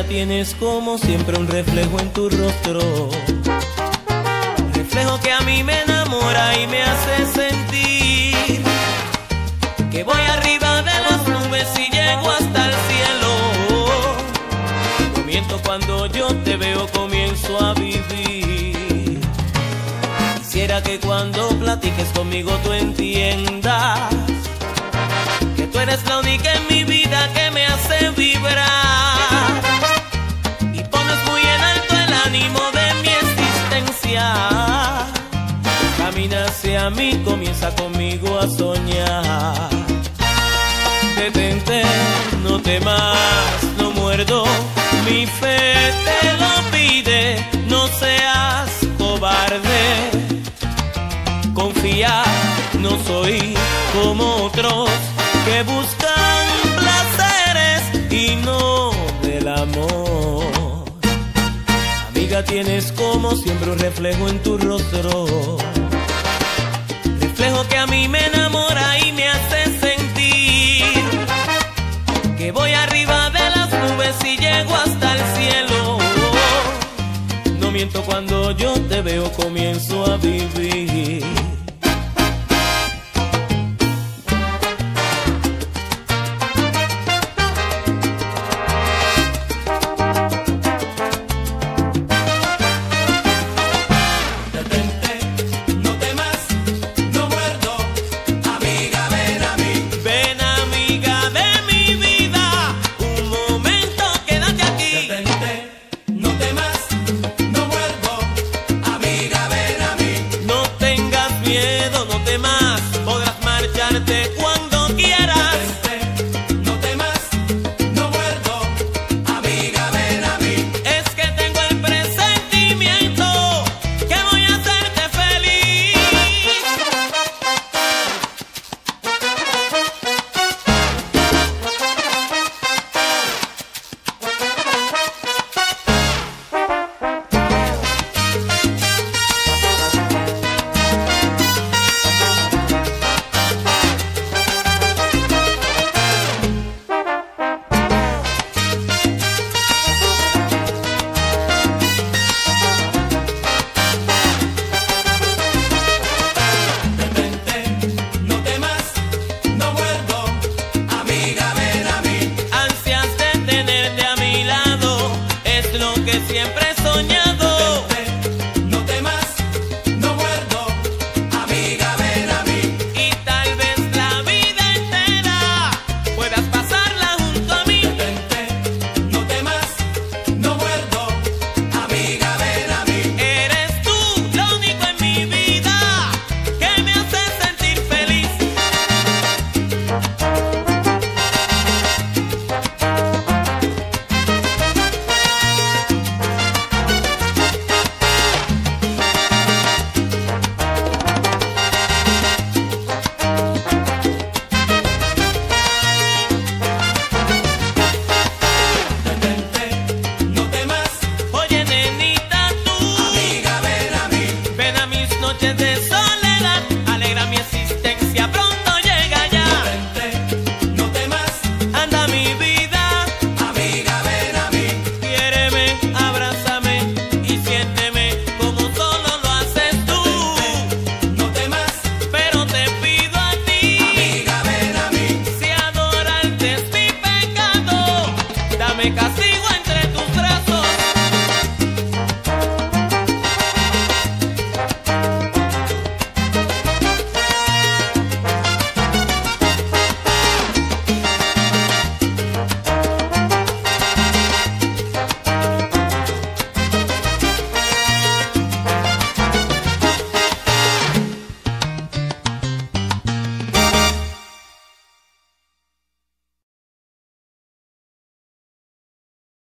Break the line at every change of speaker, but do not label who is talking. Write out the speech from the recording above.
Tienes como siempre un reflejo en tu rostro. Reflejo que a mí me enamora y me hace sentir que voy arriba de las nubes y llego hasta el cielo. Miento cuando yo te veo, comienzo a vivir. Quisiera que cuando platiques conmigo tú entiendas que tú eres la única en mi vida que me hace vibrar Hacia mí, comienza conmigo a soñar. Detente, no temas, no muerdo, mi fe te lo pide, no seas cobarde. Confía, no soy como otros que buscan placeres y no del amor. Amiga, tienes como siempre un reflejo en tu rostro reflejo que a mí me enamora y me hace sentir que voy arriba de las nubes y llego hasta el cielo. No miento cuando yo te veo, comienzo a vivir.